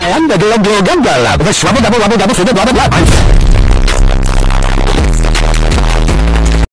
I am the Lord Gandalf, the Swabba Dabba Dabba Dabba Dabba Dabba